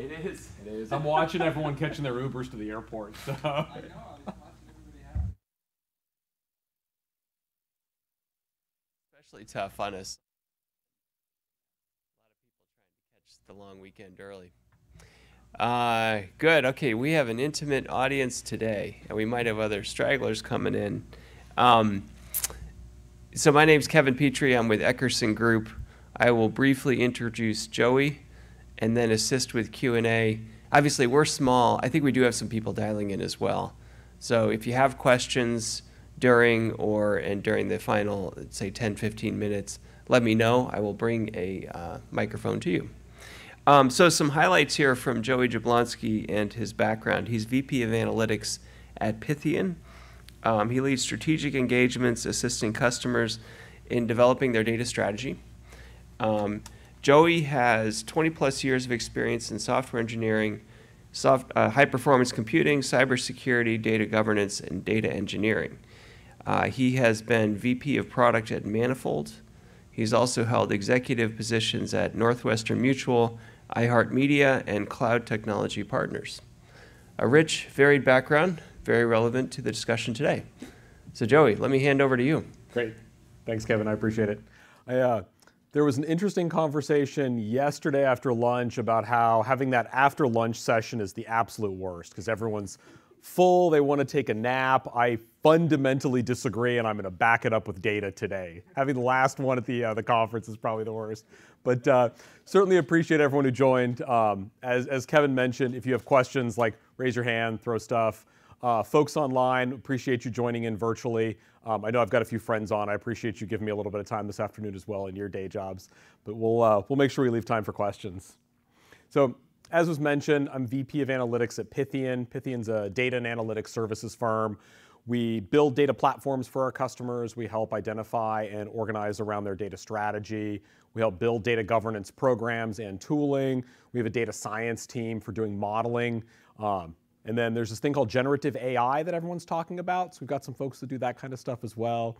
It is. It is. I'm watching everyone catching their Ubers to the airport. So. I know. I was watching everybody have. Especially tough on us. A lot of people trying to catch the long weekend early. Uh, good. Okay, we have an intimate audience today, and we might have other stragglers coming in. Um, so my name's Kevin Petrie. I'm with Eckerson Group. I will briefly introduce Joey, and then assist with Q and A. Obviously, we're small. I think we do have some people dialing in as well. So if you have questions during or and during the final, say 10, 15 minutes, let me know. I will bring a uh, microphone to you. Um, so some highlights here from Joey Jablonski and his background. He's VP of Analytics at Pythian. Um, he leads strategic engagements, assisting customers in developing their data strategy. Um, Joey has 20 plus years of experience in software engineering, soft, uh, high performance computing, cybersecurity, data governance, and data engineering. Uh, he has been VP of product at Manifold. He's also held executive positions at Northwestern Mutual, iHeartMedia, and Cloud Technology Partners. A rich, varied background, very relevant to the discussion today. So, Joey, let me hand over to you. Great. Thanks, Kevin. I appreciate it. I, uh, there was an interesting conversation yesterday after lunch about how having that after lunch session is the absolute worst because everyone's full, they want to take a nap. I fundamentally disagree, and I'm going to back it up with data today. Having the last one at the, uh, the conference is probably the worst. But uh, certainly appreciate everyone who joined. Um, as, as Kevin mentioned, if you have questions, like raise your hand, throw stuff. Uh, folks online, appreciate you joining in virtually. Um, I know I've got a few friends on. I appreciate you giving me a little bit of time this afternoon as well in your day jobs. But we'll, uh, we'll make sure we leave time for questions. So as was mentioned, I'm VP of Analytics at Pythian. Pythian's a data and analytics services firm. We build data platforms for our customers. We help identify and organize around their data strategy. We help build data governance programs and tooling. We have a data science team for doing modeling. Um, and then there's this thing called generative AI that everyone's talking about. So we've got some folks that do that kind of stuff as well.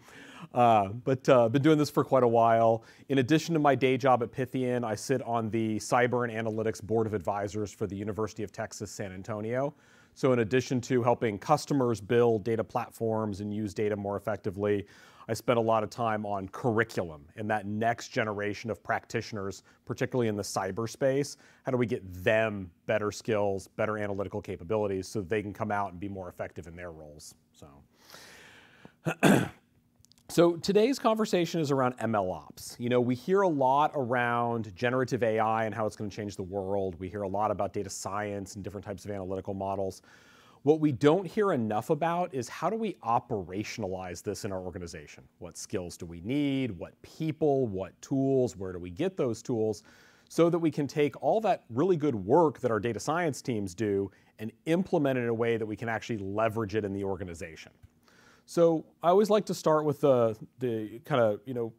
Uh, but uh, been doing this for quite a while. In addition to my day job at Pythian, I sit on the Cyber and Analytics Board of Advisors for the University of Texas San Antonio. So in addition to helping customers build data platforms and use data more effectively, I spent a lot of time on curriculum and that next generation of practitioners, particularly in the cyberspace. How do we get them better skills, better analytical capabilities so they can come out and be more effective in their roles? So. So today's conversation is around ML ops. You know, we hear a lot around generative AI and how it's going to change the world. We hear a lot about data science and different types of analytical models. What we don't hear enough about is how do we operationalize this in our organization? What skills do we need? What people? What tools? Where do we get those tools? So that we can take all that really good work that our data science teams do and implement it in a way that we can actually leverage it in the organization. So I always like to start with the, the kind of, you know,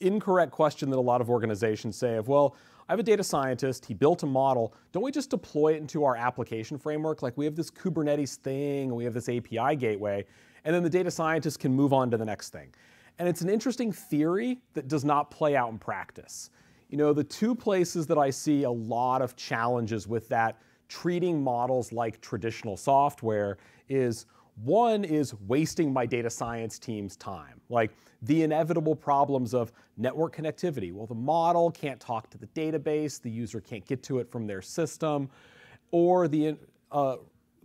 incorrect question that a lot of organizations say of, well, I have a data scientist, he built a model. Don't we just deploy it into our application framework? Like we have this Kubernetes thing, we have this API gateway, and then the data scientist can move on to the next thing. And it's an interesting theory that does not play out in practice. You know, the two places that I see a lot of challenges with that treating models like traditional software is one is wasting my data science team's time. Like the inevitable problems of network connectivity. Well, the model can't talk to the database, the user can't get to it from their system, or the uh,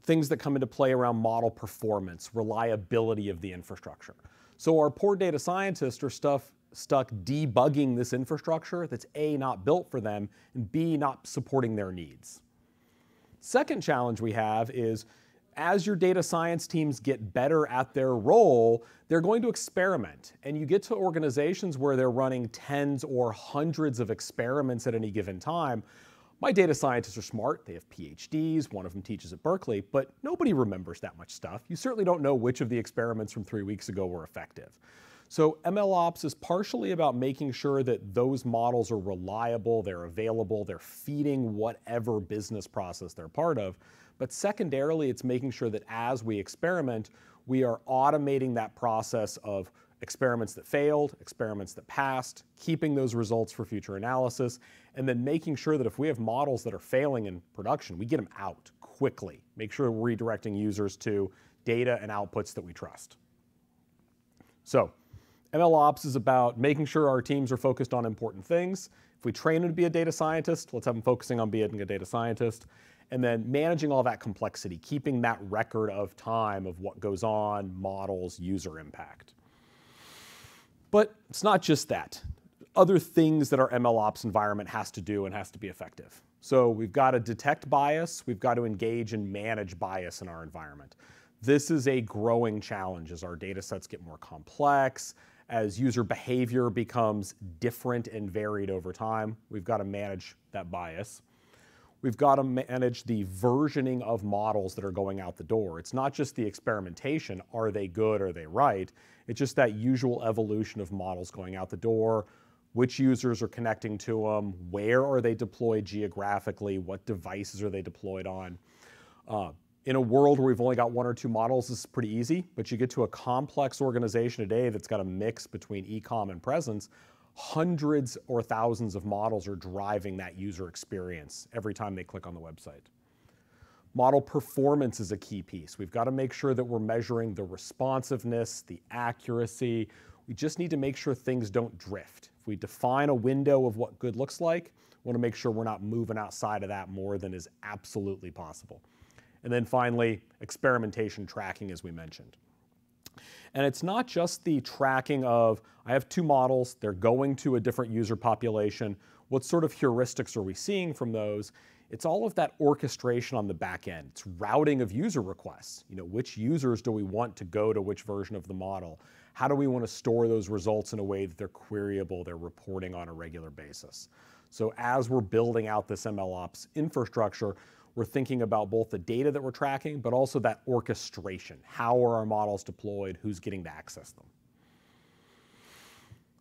things that come into play around model performance, reliability of the infrastructure. So our poor data scientists are stuff stuck debugging this infrastructure that's A, not built for them, and B, not supporting their needs. Second challenge we have is as your data science teams get better at their role, they're going to experiment. And you get to organizations where they're running tens or hundreds of experiments at any given time. My data scientists are smart, they have PhDs, one of them teaches at Berkeley, but nobody remembers that much stuff. You certainly don't know which of the experiments from three weeks ago were effective. So MLOps is partially about making sure that those models are reliable, they're available, they're feeding whatever business process they're part of. But secondarily, it's making sure that as we experiment, we are automating that process of experiments that failed, experiments that passed, keeping those results for future analysis, and then making sure that if we have models that are failing in production, we get them out quickly. Make sure we're redirecting users to data and outputs that we trust. So, MLOps is about making sure our teams are focused on important things. If we train them to be a data scientist, let's have them focusing on being a data scientist. And then managing all that complexity, keeping that record of time of what goes on, models, user impact. But it's not just that. Other things that our MLOps environment has to do and has to be effective. So we've got to detect bias, we've got to engage and manage bias in our environment. This is a growing challenge as our data sets get more complex, as user behavior becomes different and varied over time. We've got to manage that bias. We've got to manage the versioning of models that are going out the door. It's not just the experimentation, are they good, are they right? It's just that usual evolution of models going out the door, which users are connecting to them, where are they deployed geographically, what devices are they deployed on. Uh, in a world where we've only got one or two models, this is pretty easy, but you get to a complex organization today that's got a mix between ecom and presence, hundreds or thousands of models are driving that user experience every time they click on the website. Model performance is a key piece. We've got to make sure that we're measuring the responsiveness, the accuracy. We just need to make sure things don't drift. If we define a window of what good looks like, we want to make sure we're not moving outside of that more than is absolutely possible. And then finally, experimentation tracking, as we mentioned. And it's not just the tracking of, I have two models, they're going to a different user population. What sort of heuristics are we seeing from those? It's all of that orchestration on the back end. It's routing of user requests. You know, which users do we want to go to which version of the model? How do we want to store those results in a way that they're queryable, they're reporting on a regular basis? So as we're building out this MLOps infrastructure, we're thinking about both the data that we're tracking, but also that orchestration. How are our models deployed? Who's getting to access them?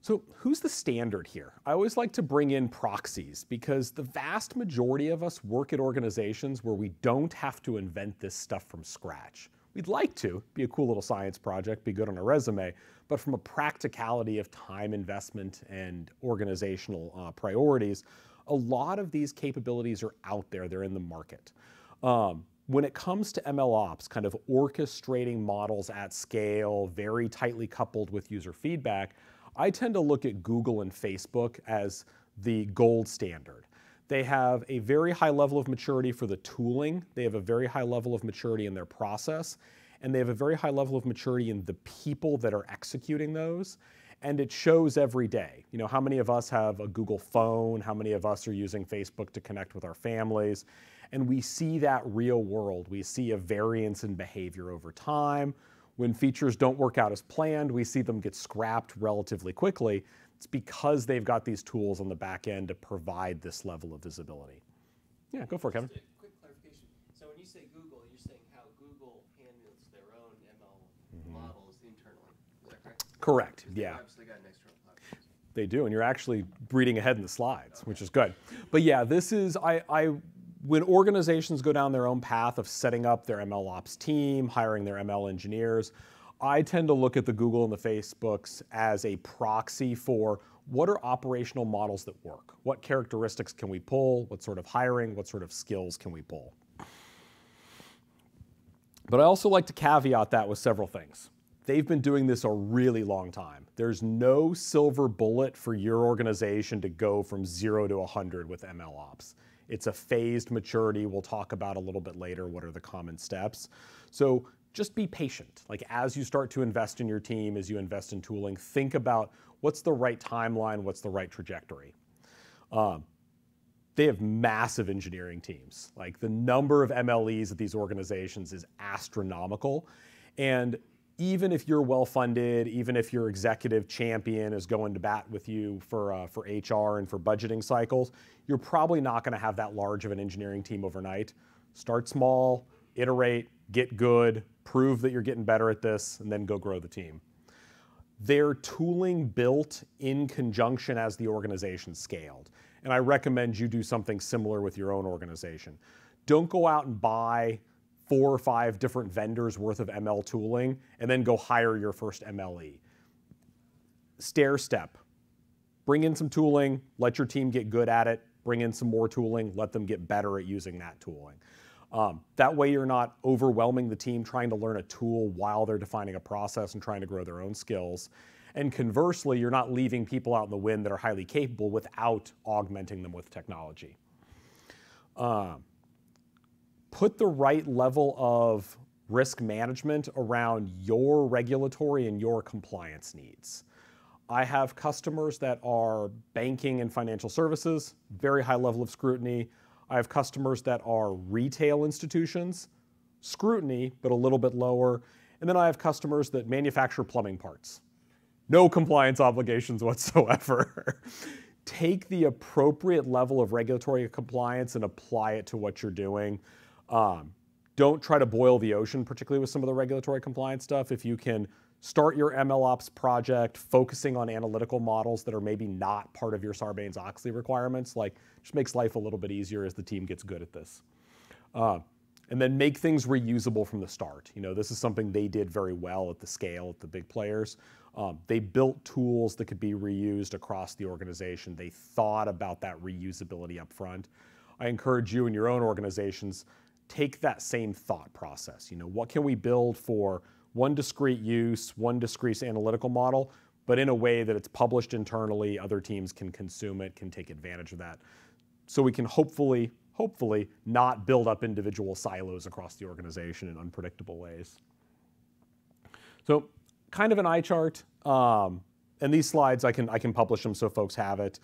So who's the standard here? I always like to bring in proxies because the vast majority of us work at organizations where we don't have to invent this stuff from scratch. We'd like to, be a cool little science project, be good on a resume, but from a practicality of time investment and organizational uh, priorities, a lot of these capabilities are out there, they're in the market. Um, when it comes to ML ops, kind of orchestrating models at scale, very tightly coupled with user feedback, I tend to look at Google and Facebook as the gold standard. They have a very high level of maturity for the tooling, they have a very high level of maturity in their process, and they have a very high level of maturity in the people that are executing those. And it shows every day. You know, how many of us have a Google phone? How many of us are using Facebook to connect with our families? And we see that real world. We see a variance in behavior over time. When features don't work out as planned, we see them get scrapped relatively quickly. It's because they've got these tools on the back end to provide this level of visibility. Yeah, go for it, Kevin. Just a quick clarification. So when you say Google, you're saying how Google handles their own ML models internally. Is that correct? Correct, 'Cause they've yeah. Obviously got an external platform. They do, and you're actually reading ahead in the slides, which is good. But yeah, this is I, I when organizations go down their own path of setting up their ML ops team, hiring their ML engineers, I tend to look at the Google and the Facebooks as a proxy for what are operational models that work? What characteristics can we pull? What sort of hiring? What sort of skills can we pull? But I also like to caveat that with several things. They've been doing this a really long time. There's no silver bullet for your organization to go from zero to 100 with ML ops. It's a phased maturity. We'll talk about a little bit later what are the common steps. So just be patient. Like as you start to invest in your team, as you invest in tooling, think about what's the right timeline, what's the right trajectory. Um, they have massive engineering teams. Like the number of MLEs at these organizations is astronomical. And even if you're well funded, even if your executive champion is going to bat with you for, uh, for HR and for budgeting cycles, you're probably not going to have that large of an engineering team overnight. Start small, iterate, get good, prove that you're getting better at this, and then go grow the team. Their tooling built in conjunction as the organization scaled. And I recommend you do something similar with your own organization. Don't go out and buy four or five different vendors worth of ML tooling and then go hire your first MLE. stair step. Bring in some tooling, let your team get good at it, bring in some more tooling, let them get better at using that tooling. Um, that way, you're not overwhelming the team trying to learn a tool while they're defining a process and trying to grow their own skills. And conversely, you're not leaving people out in the wind that are highly capable without augmenting them with technology. Um, put the right level of risk management around your regulatory and your compliance needs. I have customers that are banking and financial services, very high level of scrutiny. I have customers that are retail institutions, scrutiny, but a little bit lower. And then I have customers that manufacture plumbing parts. No compliance obligations whatsoever. Take the appropriate level of regulatory compliance and apply it to what you're doing. Um, don't try to boil the ocean, particularly with some of the regulatory compliance stuff. If you can start your MLOps project focusing on analytical models that are maybe not part of your Sarbanes-Oxley requirements, like just makes life a little bit easier as the team gets good at this. Uh, and then make things reusable from the start. You know, this is something they did very well at the scale at the big players. Um, they built tools that could be reused across the organization. They thought about that reusability up front. I encourage you in your own organizations take that same thought process. You know, what can we build for one discrete use, one discrete analytical model, but in a way that it's published internally, other teams can consume it, can take advantage of that. So we can hopefully, hopefully not build up individual silos across the organization in unpredictable ways. So kind of an eye chart. Um, and these slides, I can, I can publish them so folks have it.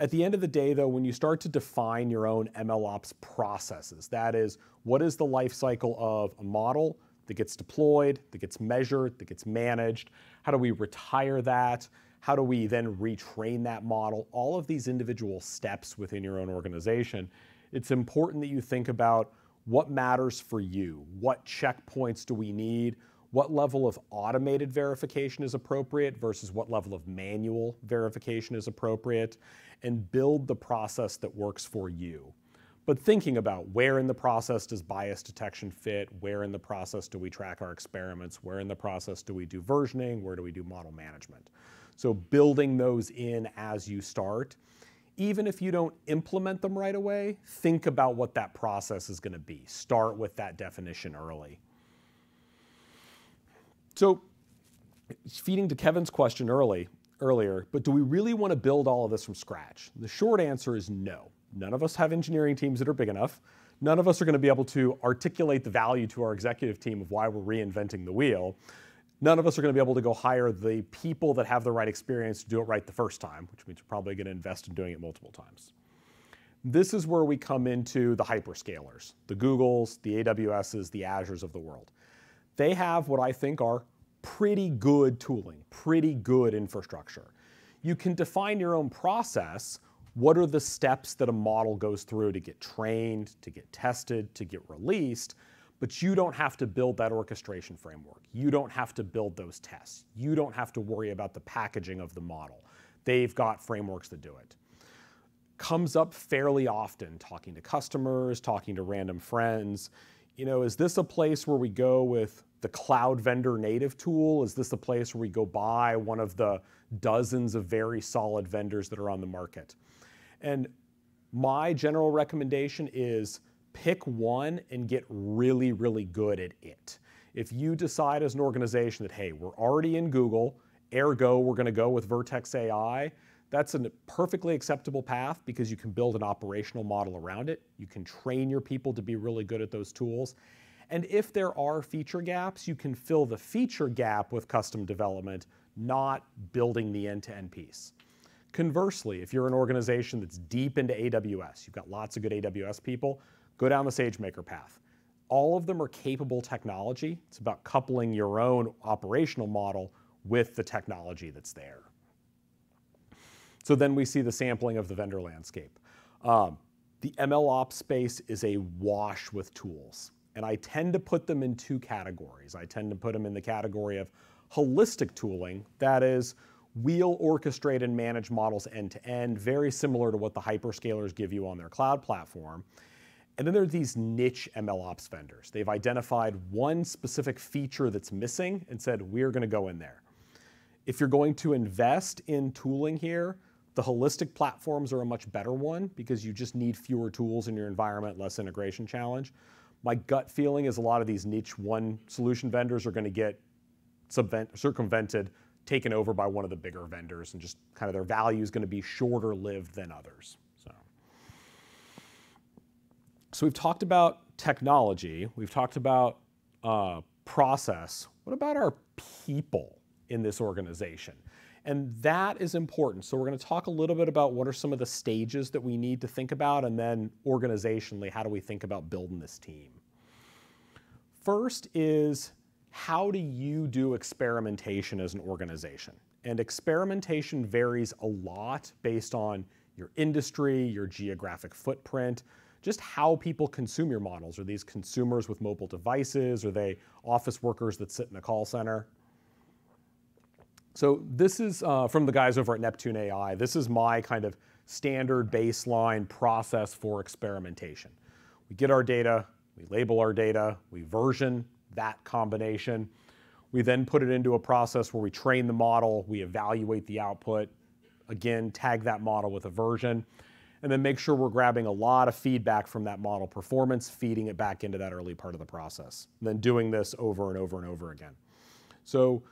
At the end of the day, though, when you start to define your own MLOps processes, that is, what is the life cycle of a model that gets deployed, that gets measured, that gets managed? How do we retire that? How do we then retrain that model? All of these individual steps within your own organization, it's important that you think about what matters for you. What checkpoints do we need? What level of automated verification is appropriate versus what level of manual verification is appropriate? And build the process that works for you. But thinking about where in the process does bias detection fit, where in the process do we track our experiments, where in the process do we do versioning, where do we do model management. So building those in as you start. Even if you don't implement them right away, think about what that process is going to be. Start with that definition early. So feeding to Kevin's question early, earlier, but do we really want to build all of this from scratch? The short answer is no. None of us have engineering teams that are big enough. None of us are going to be able to articulate the value to our executive team of why we're reinventing the wheel. None of us are going to be able to go hire the people that have the right experience to do it right the first time, which means we're probably going to invest in doing it multiple times. This is where we come into the hyperscalers, the Googles, the AWSs, the Azures of the world. They have what I think are pretty good tooling, pretty good infrastructure. You can define your own process. What are the steps that a model goes through to get trained, to get tested, to get released? But you don't have to build that orchestration framework. You don't have to build those tests. You don't have to worry about the packaging of the model. They've got frameworks that do it. Comes up fairly often talking to customers, talking to random friends. You know, is this a place where we go with the cloud vendor native tool? Is this a place where we go buy one of the dozens of very solid vendors that are on the market? And my general recommendation is pick one and get really, really good at it. If you decide as an organization that, hey, we're already in Google, ergo, we're going to go with Vertex AI, that's a perfectly acceptable path because you can build an operational model around it. You can train your people to be really good at those tools. And if there are feature gaps, you can fill the feature gap with custom development, not building the end-to-end piece. Conversely, if you're an organization that's deep into AWS, you've got lots of good AWS people, go down the SageMaker path. All of them are capable technology. It's about coupling your own operational model with the technology that's there. So then we see the sampling of the vendor landscape. Um, the MLOps space is a wash with tools. And I tend to put them in two categories. I tend to put them in the category of holistic tooling, that is, we'll orchestrate and manage models end to end, very similar to what the hyperscalers give you on their cloud platform. And then there are these niche MLOps vendors. They've identified one specific feature that's missing and said, we're going to go in there. If you're going to invest in tooling here, the holistic platforms are a much better one because you just need fewer tools in your environment, less integration challenge. My gut feeling is a lot of these niche one solution vendors are going to get circumvented, taken over by one of the bigger vendors, and just kind of their value is going to be shorter lived than others. So, so we've talked about technology, we've talked about uh, process. What about our people in this organization? And that is important. So we're going to talk a little bit about what are some of the stages that we need to think about, and then organizationally, how do we think about building this team? First is how do you do experimentation as an organization? And experimentation varies a lot based on your industry, your geographic footprint, just how people consume your models. Are these consumers with mobile devices? Are they office workers that sit in a call center? So this is uh, from the guys over at Neptune AI. This is my kind of standard baseline process for experimentation. We get our data, we label our data, we version that combination. We then put it into a process where we train the model, we evaluate the output, again, tag that model with a version, and then make sure we're grabbing a lot of feedback from that model performance, feeding it back into that early part of the process. And then doing this over and over and over again. So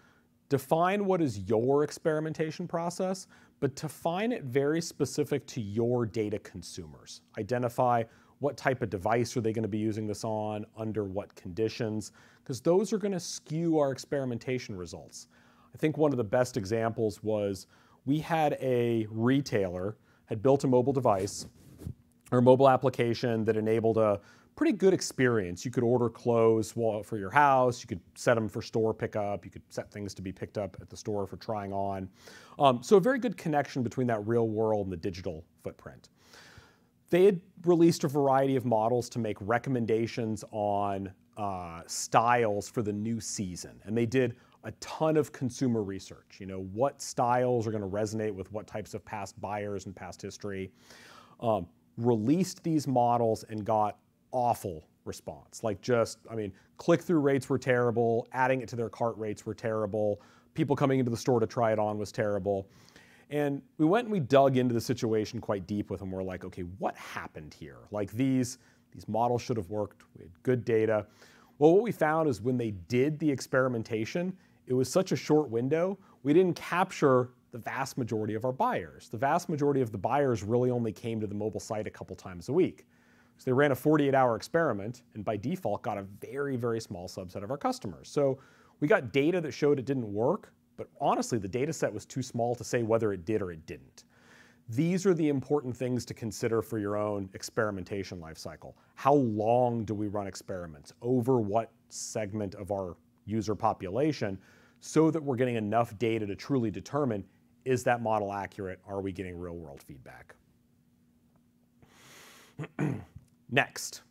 define what is your experimentation process, but define it very specific to your data consumers. Identify what type of device are they going to be using this on, under what conditions, because those are going to skew our experimentation results. I think one of the best examples was we had a retailer had built a mobile device or mobile application that enabled a pretty good experience. You could order clothes for your house, you could set them for store pickup, you could set things to be picked up at the store for trying on. Um, so a very good connection between that real world and the digital footprint. They had released a variety of models to make recommendations on uh, styles for the new season, and they did a ton of consumer research. You know, what styles are going to resonate with what types of past buyers and past history. Um, released these models and got awful response. Like just, I mean, click-through rates were terrible, adding it to their cart rates were terrible, people coming into the store to try it on was terrible. And we went and we dug into the situation quite deep with them. We're like, okay, what happened here? Like these, these models should have worked. We had good data. Well, what we found is when they did the experimentation, it was such a short window, we didn't capture the vast majority of our buyers. The vast majority of the buyers really only came to the mobile site a couple times a week. So they ran a 48 hour experiment and by default got a very, very small subset of our customers. So we got data that showed it didn't work, but honestly, the data set was too small to say whether it did or it didn't. These are the important things to consider for your own experimentation life cycle. How long do we run experiments? Over what segment of our user population so that we're getting enough data to truly determine is that model accurate? Are we getting real world feedback? Next,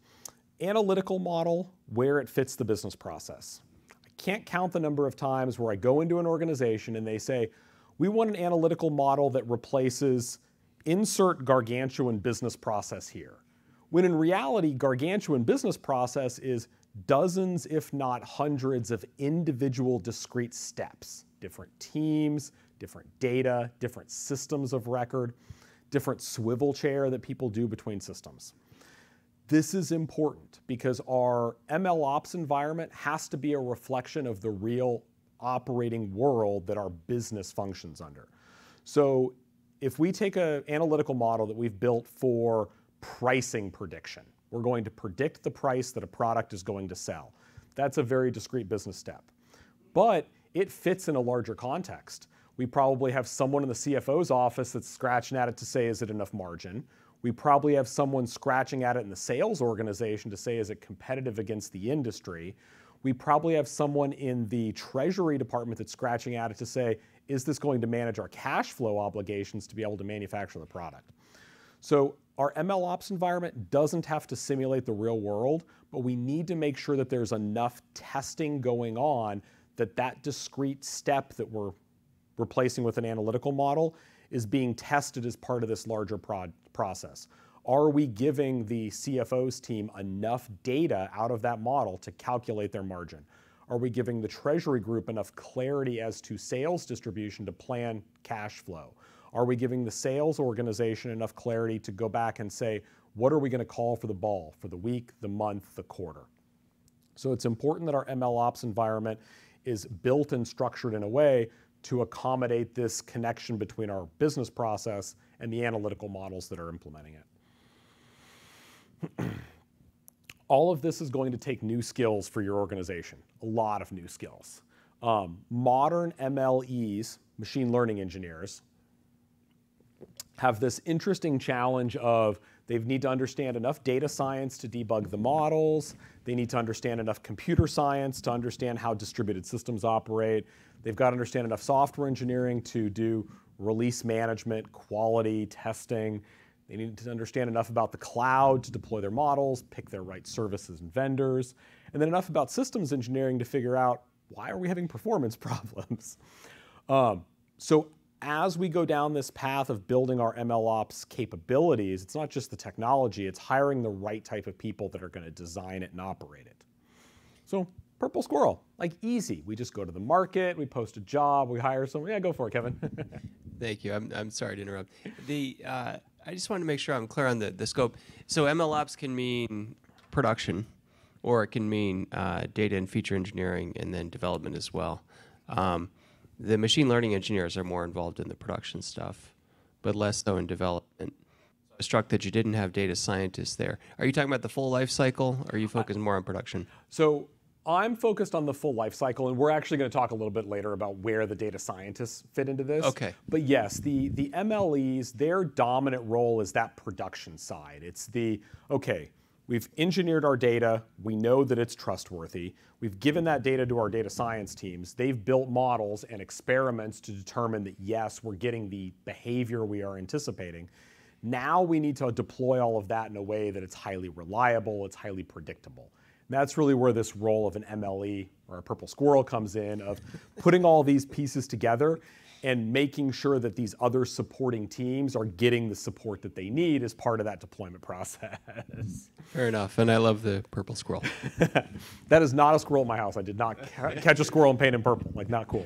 analytical model where it fits the business process. I can't count the number of times where I go into an organization and they say, we want an analytical model that replaces insert gargantuan business process here. When in reality, gargantuan business process is dozens, if not hundreds, of individual discrete steps, different teams, different data, different systems of record, different swivel chair that people do between systems. This is important because our ML ops environment has to be a reflection of the real operating world that our business functions under. So if we take an analytical model that we've built for pricing prediction, we're going to predict the price that a product is going to sell. That's a very discrete business step. But it fits in a larger context. We probably have someone in the CFO's office that's scratching at it to say, is it enough margin? We probably have someone scratching at it in the sales organization to say, is it competitive against the industry? We probably have someone in the treasury department that's scratching at it to say, is this going to manage our cash flow obligations to be able to manufacture the product? So our ML ops environment doesn't have to simulate the real world, but we need to make sure that there's enough testing going on that that discrete step that we're replacing with an analytical model is being tested as part of this larger prod process. Are we giving the CFO's team enough data out of that model to calculate their margin? Are we giving the treasury group enough clarity as to sales distribution to plan cash flow? Are we giving the sales organization enough clarity to go back and say, what are we going to call for the ball for the week, the month, the quarter? So it's important that our ML ops environment is built and structured in a way to accommodate this connection between our business process and the analytical models that are implementing it. All of this is going to take new skills for your organization, a lot of new skills. Um, modern MLEs, machine learning engineers, have this interesting challenge of they need to understand enough data science to debug the models. They need to understand enough computer science to understand how distributed systems operate. They've got to understand enough software engineering to do release management, quality, testing. They need to understand enough about the cloud to deploy their models, pick their right services and vendors, and then enough about systems engineering to figure out why are we having performance problems. Um, so as we go down this path of building our MLOps capabilities, it's not just the technology, it's hiring the right type of people that are going to design it and operate it. So Purple Squirrel, like easy. We just go to the market, we post a job, we hire someone. Yeah, go for it, Kevin. Thank you. I'm, I'm sorry to interrupt. The uh, I just want to make sure I'm clear on the, the scope. So MLOps can mean production, or it can mean uh, data and feature engineering, and then development as well. Um, the machine learning engineers are more involved in the production stuff, but less so in development. I struck that you didn't have data scientists there. Are you talking about the full life cycle, or are you focused more on production? So I'm focused on the full life cycle, and we're actually going to talk a little bit later about where the data scientists fit into this. Okay. But yes, the the MLEs, their dominant role is that production side. It's the okay. We've engineered our data. We know that it's trustworthy. We've given that data to our data science teams. They've built models and experiments to determine that, yes, we're getting the behavior we are anticipating. Now we need to deploy all of that in a way that it's highly reliable, it's highly predictable. And that's really where this role of an MLE or a purple squirrel comes in of putting all these pieces together and making sure that these other supporting teams are getting the support that they need as part of that deployment process. Fair enough. And I love the purple squirrel. that is not a squirrel in my house. I did not ca- catch a squirrel and paint it purple. Like, not cool.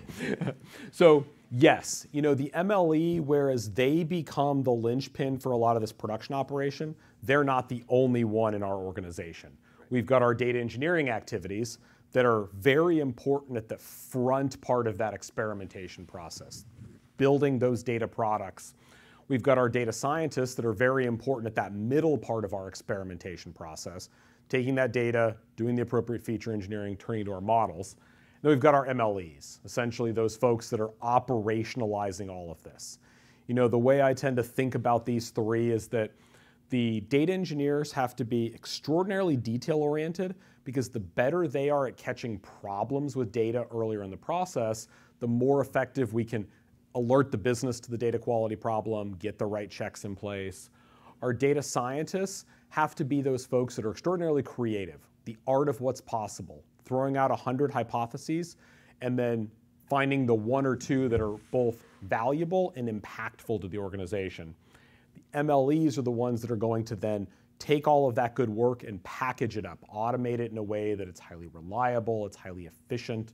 so, yes, you know, the MLE, whereas they become the linchpin for a lot of this production operation, they're not the only one in our organization. We've got our data engineering activities that are very important at the front part of that experimentation process, building those data products. We've got our data scientists that are very important at that middle part of our experimentation process, taking that data, doing the appropriate feature engineering, turning into our models. Then we've got our MLEs, essentially those folks that are operationalizing all of this. You know, the way I tend to think about these three is that the data engineers have to be extraordinarily detail oriented because the better they are at catching problems with data earlier in the process, the more effective we can alert the business to the data quality problem, get the right checks in place. Our data scientists have to be those folks that are extraordinarily creative, the art of what's possible, throwing out 100 hypotheses and then finding the one or two that are both valuable and impactful to the organization. The MLEs are the ones that are going to then take all of that good work and package it up, automate it in a way that it's highly reliable, it's highly efficient,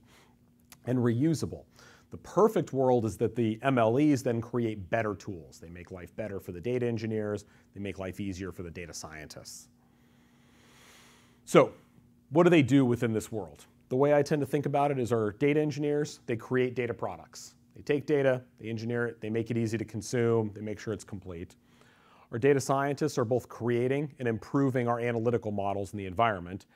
and reusable. The perfect world is that the MLEs then create better tools. They make life better for the data engineers, they make life easier for the data scientists. So, what do they do within this world? The way I tend to think about it is our data engineers, they create data products. They take data, they engineer it, they make it easy to consume, they make sure it's complete. Our data scientists are both creating and improving our analytical models in the environment,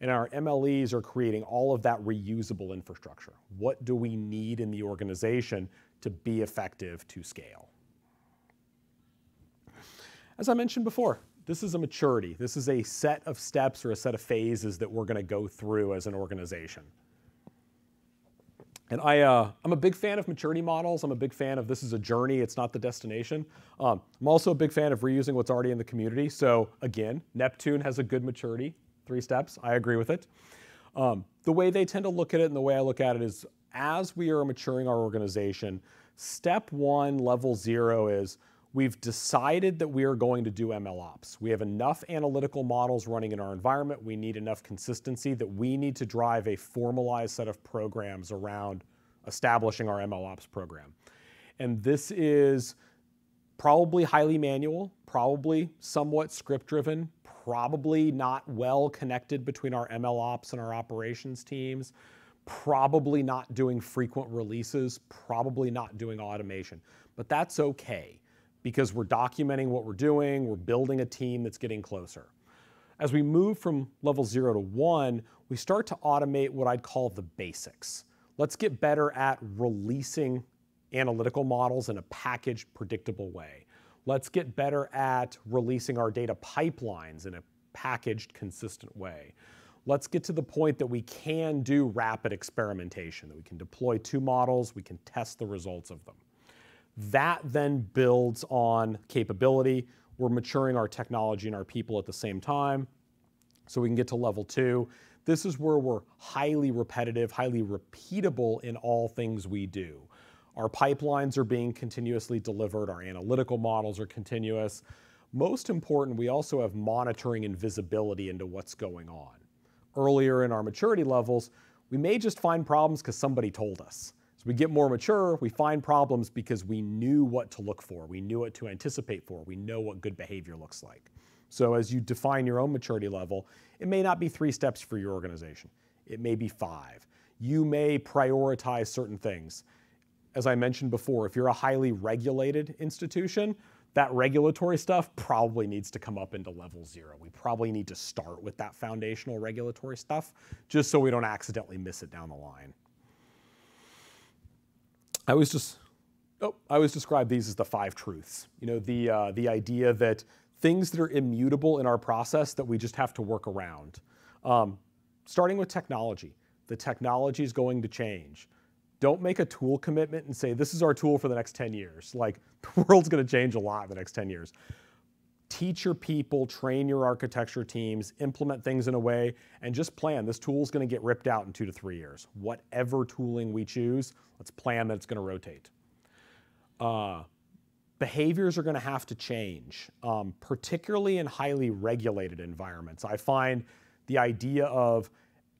and our MLEs are creating all of that reusable infrastructure. What do we need in the organization to be effective to scale? As I mentioned before, this is a maturity. This is a set of steps or a set of phases that we're going to go through as an organization. And I, uh, I'm a big fan of maturity models. I'm a big fan of this is a journey, it's not the destination. Um, I'm also a big fan of reusing what's already in the community. So again, Neptune has a good maturity, three steps. I agree with it. Um, the way they tend to look at it and the way I look at it is as we are maturing our organization, step one, level zero is We've decided that we are going to do MLOps. We have enough analytical models running in our environment. We need enough consistency that we need to drive a formalized set of programs around establishing our MLOps program. And this is probably highly manual, probably somewhat script driven, probably not well connected between our MLOps and our operations teams, probably not doing frequent releases, probably not doing automation. But that's okay because we're documenting what we're doing, we're building a team that's getting closer. As we move from level zero to one, we start to automate what I'd call the basics. Let's get better at releasing analytical models in a packaged, predictable way. Let's get better at releasing our data pipelines in a packaged, consistent way. Let's get to the point that we can do rapid experimentation, that we can deploy two models, we can test the results of them. That then builds on capability. We're maturing our technology and our people at the same time, so we can get to level two. This is where we're highly repetitive, highly repeatable in all things we do. Our pipelines are being continuously delivered, our analytical models are continuous. Most important, we also have monitoring and visibility into what's going on. Earlier in our maturity levels, we may just find problems because somebody told us. As we get more mature, we find problems because we knew what to look for, we knew what to anticipate for, we know what good behavior looks like. So as you define your own maturity level, it may not be three steps for your organization. It may be five. You may prioritize certain things as I mentioned before, if you're a highly regulated institution, that regulatory stuff probably needs to come up into level zero. We probably need to start with that foundational regulatory stuff just so we don't accidentally miss it down the line. I was just, oh, I always describe these as the five truths. You know, the, uh, the idea that things that are immutable in our process that we just have to work around. Um, starting with technology, the technology is going to change don't make a tool commitment and say, this is our tool for the next 10 years. Like, the world's gonna change a lot in the next 10 years. Teach your people, train your architecture teams, implement things in a way, and just plan. This tool is gonna get ripped out in two to three years. Whatever tooling we choose, let's plan that it's gonna rotate. Uh, behaviors are gonna have to change, um, particularly in highly regulated environments. I find the idea of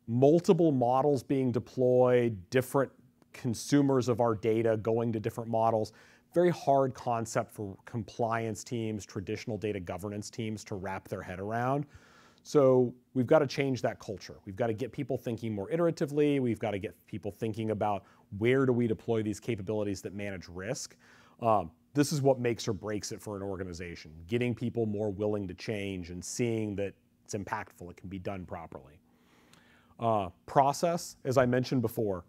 multiple models being deployed, different consumers of our data going to different models. Very hard concept for compliance teams, traditional data governance teams to wrap their head around. So we've got to change that culture. We've got to get people thinking more iteratively. We've got to get people thinking about where do we deploy these capabilities that manage risk. Um, this is what makes or breaks it for an organization, getting people more willing to change and seeing that it's impactful, it can be done properly. Uh, process, as I mentioned before,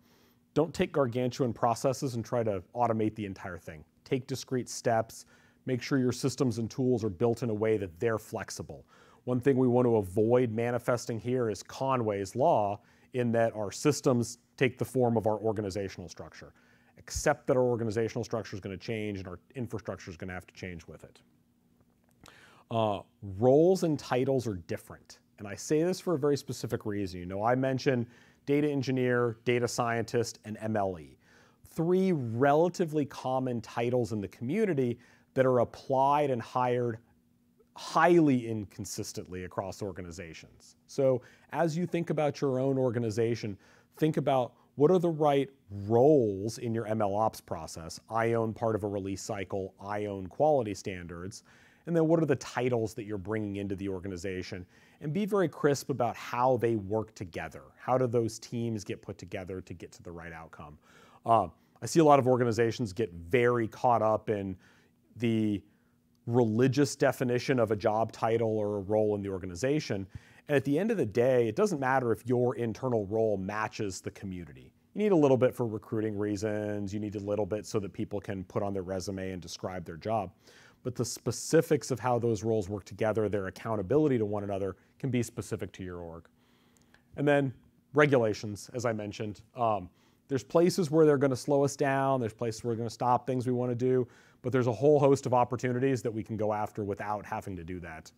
don't take gargantuan processes and try to automate the entire thing. Take discrete steps, make sure your systems and tools are built in a way that they're flexible. One thing we want to avoid manifesting here is Conway's law in that our systems take the form of our organizational structure. Accept that our organizational structure is going to change and our infrastructure is going to have to change with it. Uh, roles and titles are different. And I say this for a very specific reason. You know, I mentioned data engineer, data scientist, and MLE. Three relatively common titles in the community that are applied and hired highly inconsistently across organizations. So as you think about your own organization, think about what are the right roles in your ML ops process? I own part of a release cycle, I own quality standards, and then what are the titles that you're bringing into the organization? And be very crisp about how they work together. How do those teams get put together to get to the right outcome? Uh, I see a lot of organizations get very caught up in the religious definition of a job title or a role in the organization. And at the end of the day, it doesn't matter if your internal role matches the community. You need a little bit for recruiting reasons, you need a little bit so that people can put on their resume and describe their job but the specifics of how those roles work together, their accountability to one another, can be specific to your org. And then regulations, as I mentioned. Um, there's places where they're going to slow us down, there's places where we're going to stop things we want to do, but there's a whole host of opportunities that we can go after without having to do that.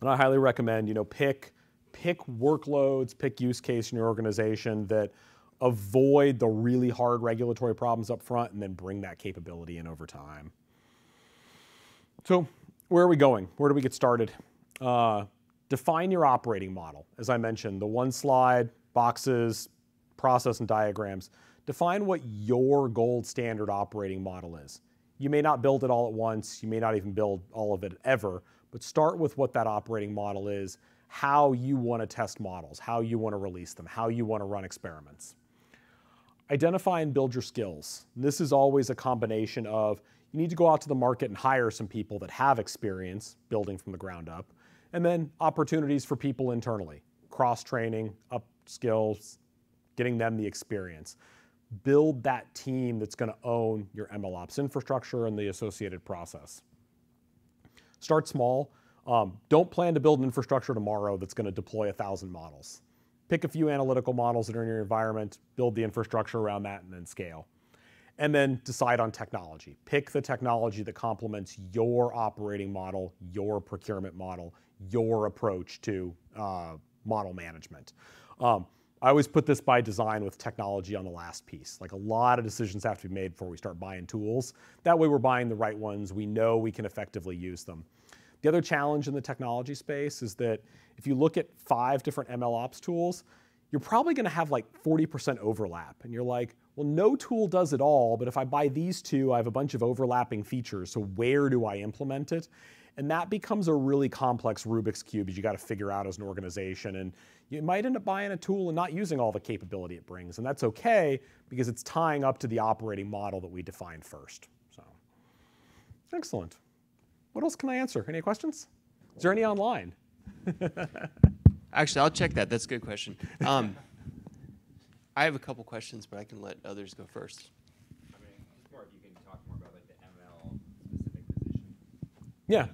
And I highly recommend, you know, pick pick workloads, pick use case in your organization that avoid the really hard regulatory problems up front and then bring that capability in over time. So, where are we going? Where do we get started? Uh, define your operating model. As I mentioned, the one slide, boxes, process, and diagrams. Define what your gold standard operating model is. You may not build it all at once, you may not even build all of it ever, but start with what that operating model is, how you want to test models, how you want to release them, how you want to run experiments. Identify and build your skills. This is always a combination of you need to go out to the market and hire some people that have experience building from the ground up, and then opportunities for people internally, cross training, up skills, getting them the experience. Build that team that's going to own your MLOps infrastructure and the associated process. Start small. Um, don't plan to build an infrastructure tomorrow that's going to deploy a thousand models. Pick a few analytical models that are in your environment, build the infrastructure around that, and then scale. And then decide on technology. Pick the technology that complements your operating model, your procurement model, your approach to uh, model management. Um, I always put this by design with technology on the last piece. Like a lot of decisions have to be made before we start buying tools. That way we're buying the right ones. We know we can effectively use them. The other challenge in the technology space is that if you look at five different MLOps tools, you're probably going to have like 40% overlap. And you're like, well, no tool does it all, but if I buy these two, I have a bunch of overlapping features. So where do I implement it? And that becomes a really complex Rubik's Cube that you got to figure out as an organization. And you might end up buying a tool and not using all the capability it brings. And that's okay because it's tying up to the operating model that we defined first. So, excellent. What else can I answer? Any questions? Is there any online? Actually, I'll check that. That's a good question. Um, I have a couple questions, but I can let others go first. I mean, just more if you can talk more about like the ML specific position. Yeah.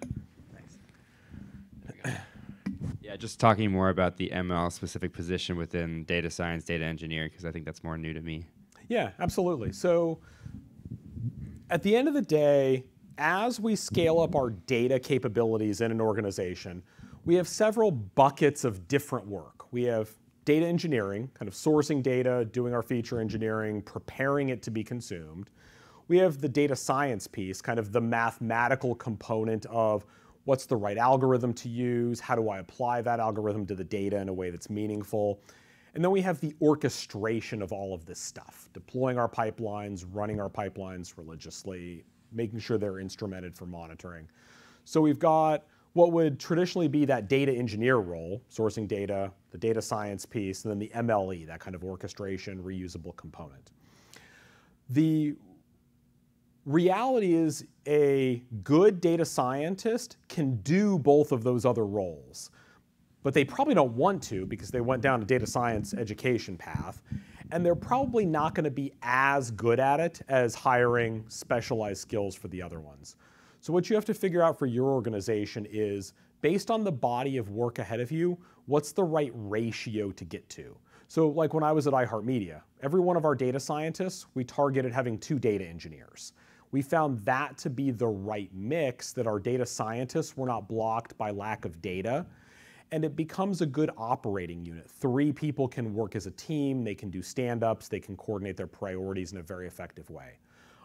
Thanks. Yeah, just talking more about the ML specific position within data science, data engineering, because I think that's more new to me. Yeah, absolutely. So at the end of the day, as we scale up our data capabilities in an organization, we have several buckets of different work. We have data engineering, kind of sourcing data, doing our feature engineering, preparing it to be consumed. We have the data science piece, kind of the mathematical component of what's the right algorithm to use, how do I apply that algorithm to the data in a way that's meaningful. And then we have the orchestration of all of this stuff, deploying our pipelines, running our pipelines religiously, making sure they're instrumented for monitoring. So we've got what would traditionally be that data engineer role, sourcing data, the data science piece, and then the MLE, that kind of orchestration, reusable component. The reality is a good data scientist can do both of those other roles, but they probably don't want to because they went down a data science education path, and they're probably not going to be as good at it as hiring specialized skills for the other ones. So what you have to figure out for your organization is based on the body of work ahead of you, what's the right ratio to get to? So like when I was at iHeartMedia, every one of our data scientists, we targeted having two data engineers. We found that to be the right mix that our data scientists were not blocked by lack of data and it becomes a good operating unit. Three people can work as a team, they can do stand-ups, they can coordinate their priorities in a very effective way.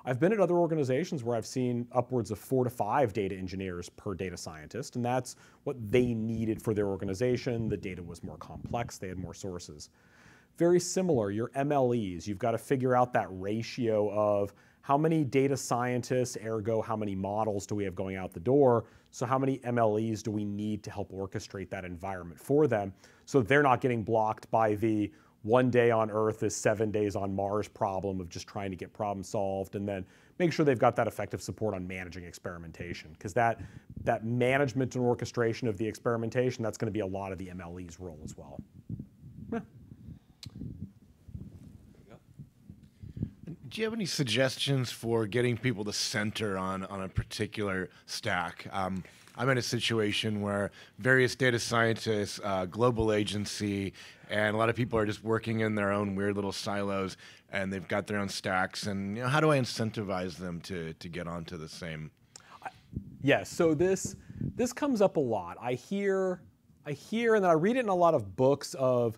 I've been at other organizations where I've seen upwards of four to five data engineers per data scientist, and that's what they needed for their organization. The data was more complex, they had more sources. Very similar, your MLEs, you've got to figure out that ratio of how many data scientists, ergo, how many models do we have going out the door? So, how many MLEs do we need to help orchestrate that environment for them so they're not getting blocked by the one day on Earth is seven days on Mars problem of just trying to get problem solved, and then make sure they've got that effective support on managing experimentation, because that that management and orchestration of the experimentation that's going to be a lot of the MLE's role as well. Do you have any suggestions for getting people to center on, on a particular stack? Um, I'm in a situation where various data scientists, uh, global agency, and a lot of people are just working in their own weird little silos, and they've got their own stacks. And you know, how do I incentivize them to to get onto the same? Yes. So this this comes up a lot. I hear I hear and I read it in a lot of books of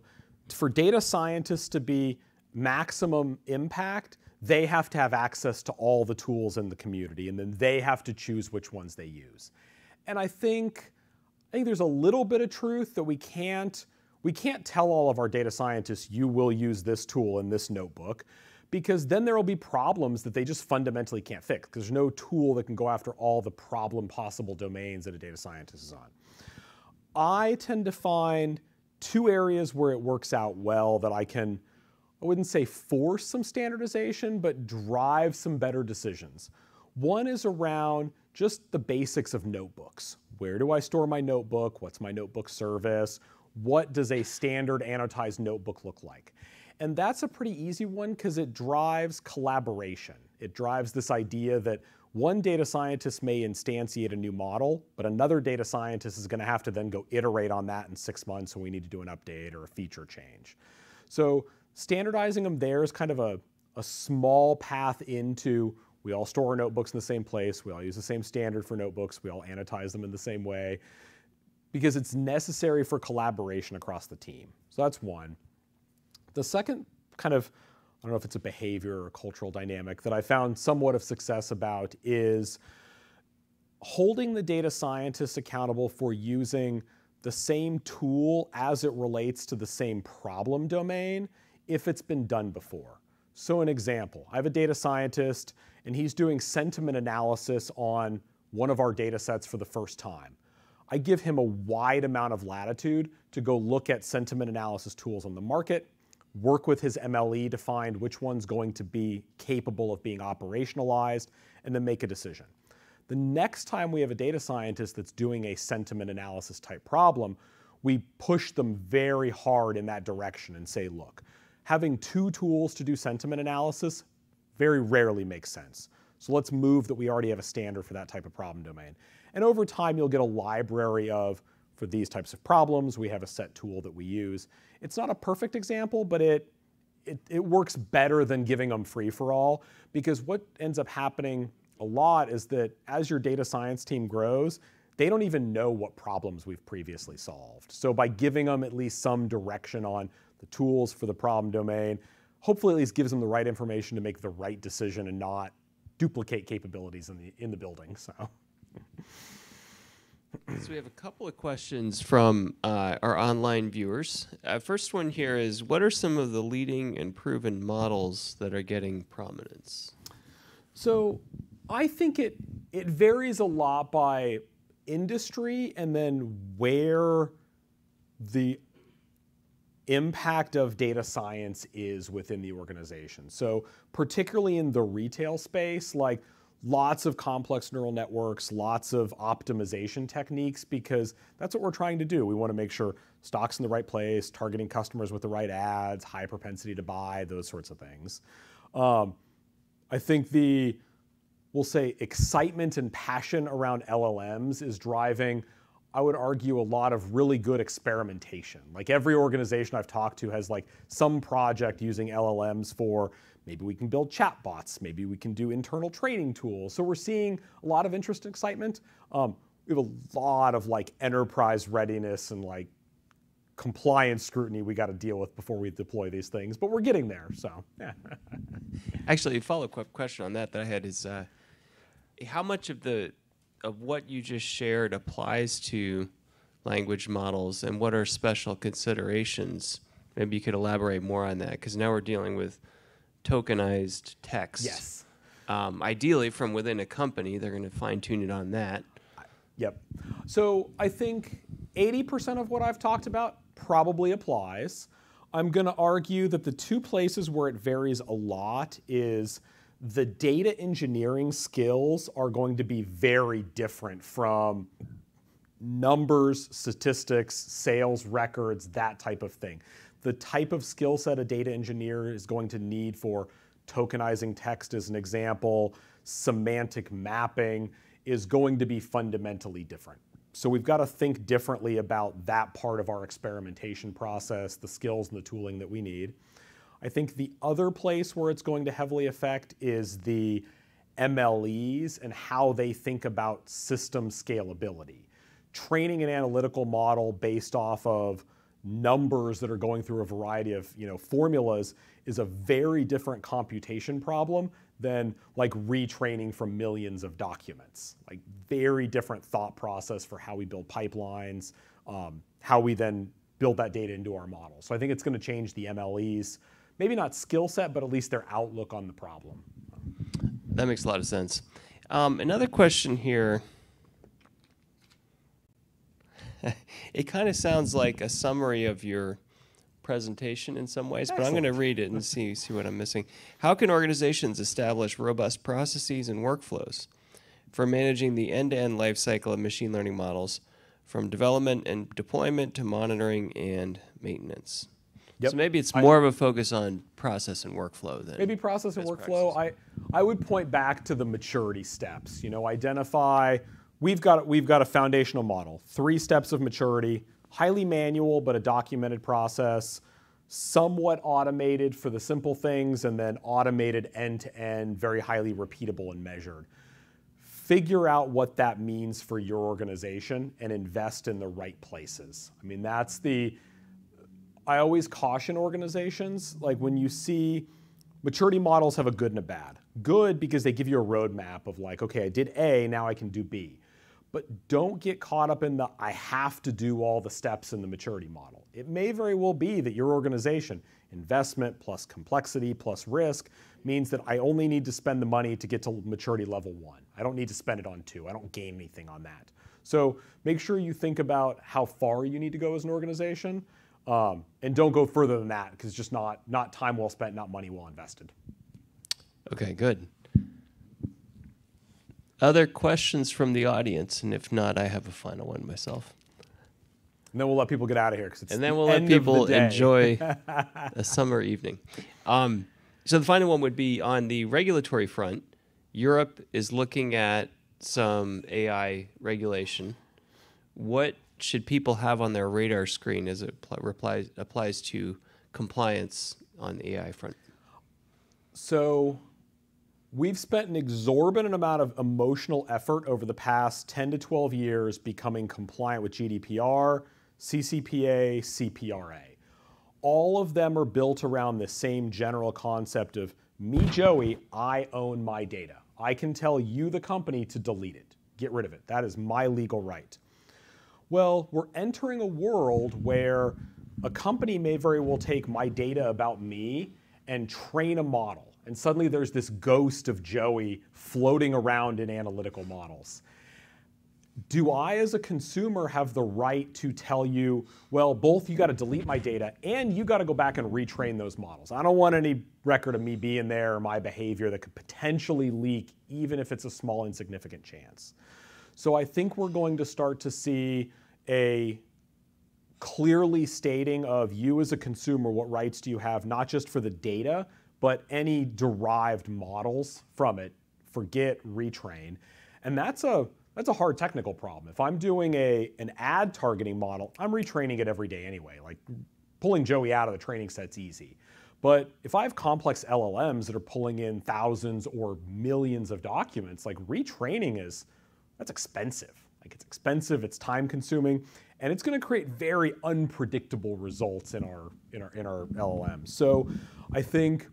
for data scientists to be maximum impact, they have to have access to all the tools in the community, and then they have to choose which ones they use. And I think, I think there's a little bit of truth that we can't, we can't tell all of our data scientists, you will use this tool in this notebook, because then there will be problems that they just fundamentally can't fix, because there's no tool that can go after all the problem possible domains that a data scientist is on. I tend to find two areas where it works out well that I can, I wouldn't say force some standardization, but drive some better decisions. One is around just the basics of notebooks. Where do I store my notebook? What's my notebook service? What does a standard annotated notebook look like? And that's a pretty easy one because it drives collaboration. It drives this idea that one data scientist may instantiate a new model, but another data scientist is going to have to then go iterate on that in six months when we need to do an update or a feature change. So standardizing them there is kind of a, a small path into we all store our notebooks in the same place, we all use the same standard for notebooks, we all annotize them in the same way, because it's necessary for collaboration across the team. So that's one. The second kind of I don't know if it's a behavior or a cultural dynamic that I found somewhat of success about is holding the data scientists accountable for using the same tool as it relates to the same problem domain if it's been done before. So, an example I have a data scientist and he's doing sentiment analysis on one of our data sets for the first time. I give him a wide amount of latitude to go look at sentiment analysis tools on the market work with his MLE to find which one's going to be capable of being operationalized, and then make a decision. The next time we have a data scientist that's doing a sentiment analysis type problem, we push them very hard in that direction and say, look, having two tools to do sentiment analysis very rarely makes sense. So let's move that we already have a standard for that type of problem domain. And over time, you'll get a library of for these types of problems. We have a set tool that we use. It's not a perfect example, but it, it, it works better than giving them free for all because what ends up happening a lot is that as your data science team grows, they don't even know what problems we've previously solved. So by giving them at least some direction on the tools for the problem domain, hopefully at least gives them the right information to make the right decision and not duplicate capabilities in the in the building. So. So we have a couple of questions from uh, our online viewers. Uh, first one here is, what are some of the leading and proven models that are getting prominence? So I think it it varies a lot by industry and then where the impact of data science is within the organization. So particularly in the retail space, like lots of complex neural networks, lots of optimization techniques, because that's what we're trying to do. We want to make sure stock's in the right place, targeting customers with the right ads, high propensity to buy, those sorts of things. Um, I think the, we'll say, excitement and passion around LLMs is driving, I would argue, a lot of really good experimentation. Like every organization I've talked to has like some project using LLMs for Maybe we can build chatbots. Maybe we can do internal training tools. So we're seeing a lot of interest and excitement. Um, we have a lot of like enterprise readiness and like compliance scrutiny we got to deal with before we deploy these things, but we're getting there. So, yeah. Actually, a follow-up question on that that I had is, uh, how much of the of what you just shared applies to language models, and what are special considerations? Maybe you could elaborate more on that, because now we're dealing with tokenized text. Yes. Um, ideally, from within a company, they're going to fine tune it on that. Yep. So I think 80% of what I've talked about probably applies. I'm going to argue that the two places where it varies a lot is the data engineering skills are going to be very different from numbers, statistics, sales records, that type of thing the type of skill set a data engineer is going to need for tokenizing text as an example, semantic mapping is going to be fundamentally different. So we've got to think differently about that part of our experimentation process, the skills and the tooling that we need. I think the other place where it's going to heavily affect is the MLEs and how they think about system scalability. Training an analytical model based off of numbers that are going through a variety of you know, formulas is a very different computation problem than like retraining from millions of documents. Like very different thought process for how we build pipelines, um, how we then build that data into our model. So I think it's going to change the MLEs, maybe not skill set, but at least their outlook on the problem. That makes a lot of sense. Um, another question here. it kind of sounds like a summary of your presentation in some ways, but I'm going to read it and see see what I'm missing. How can organizations establish robust processes and workflows for managing the end-to-end life cycle of machine learning models, from development and deployment to monitoring and maintenance? Yep. So maybe it's I- more of a focus on process and workflow than Maybe process and workflow. I, I would point back to the maturity steps. You know, identify. We've got we've got a foundational model, three steps of maturity, highly manual but a documented process, somewhat automated for the simple things, and then automated end to end, very highly repeatable and measured. Figure out what that means for your organization and invest in the right places. I mean, that's the I always caution organizations like when you see maturity models have a good and a bad. Good because they give you a roadmap of like, okay, I did A, now I can do B. But don't get caught up in the I have to do all the steps in the maturity model. It may very well be that your organization, investment plus complexity plus risk, means that I only need to spend the money to get to maturity level one. I don't need to spend it on two. I don't gain anything on that. So make sure you think about how far you need to go as an organization. Um, and don't go further than that because it's just not not time well spent, not money well invested. Okay, good. Other questions from the audience, and if not, I have a final one myself. And then we'll let people get out of here because it's And then the we'll let end of the people enjoy a summer evening. Um, so the final one would be on the regulatory front. Europe is looking at some AI regulation. What should people have on their radar screen as it pl- replies, applies to compliance on the AI front? So we've spent an exorbitant amount of emotional effort over the past 10 to 12 years becoming compliant with GDPR, CCPA, CPRA. All of them are built around the same general concept of me, Joey, I own my data. I can tell you, the company, to delete it, get rid of it. That is my legal right. Well, we're entering a world where a company may very well take my data about me and train a model. And suddenly there's this ghost of Joey floating around in analytical models. Do I, as a consumer, have the right to tell you, well, both you got to delete my data and you got to go back and retrain those models? I don't want any record of me being there or my behavior that could potentially leak, even if it's a small, insignificant chance. So I think we're going to start to see a clearly stating of you as a consumer what rights do you have not just for the data but any derived models from it forget retrain. And that's a that's a hard technical problem. If i'm doing a an ad targeting model i'm retraining it every day anyway. Like pulling joey out of the training set's easy. But if i have complex llms that are pulling in thousands or millions of documents like retraining is that's expensive like it's expensive, it's time consuming, and it's going to create very unpredictable results in our in our in our LLM. So I think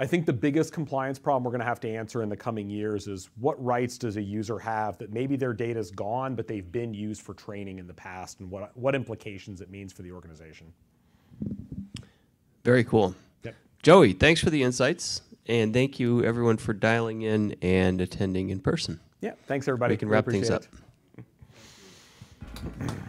I think the biggest compliance problem we're going to have to answer in the coming years is what rights does a user have that maybe their data is gone, but they've been used for training in the past, and what what implications it means for the organization. Very cool. Yep. Joey, thanks for the insights, and thank you everyone for dialing in and attending in person. Yeah. Thanks everybody. We can wrap things up. it.